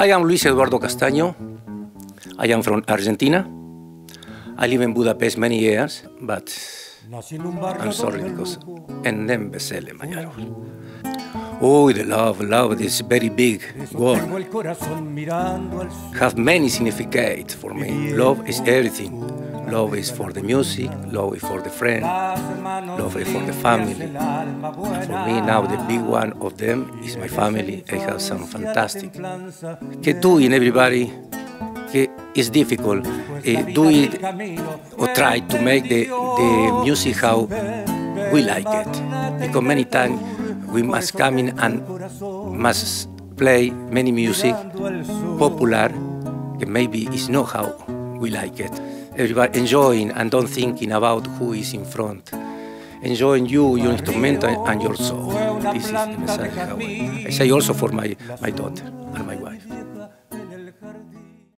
I am Luis Eduardo Castagno. I am from Argentina. I live in Budapest many years, but I'm sorry because nem besele mañana. Oh, the love, love is very big word. Have many significates for me. Love is everything. Love is for the music, love is for the friend, love is for the family. And for me now the big one of them is my family. I have some fantastic. Que do in everybody que difficult. Uh, do it or try to make the, the music how we like it. Because many times we must come in and must play many music popular that maybe is not how we like it. Everybody enjoying and don't thinking about who is in front. Enjoying you, your instrument and your soul. This is the message. I say also for my, my daughter and my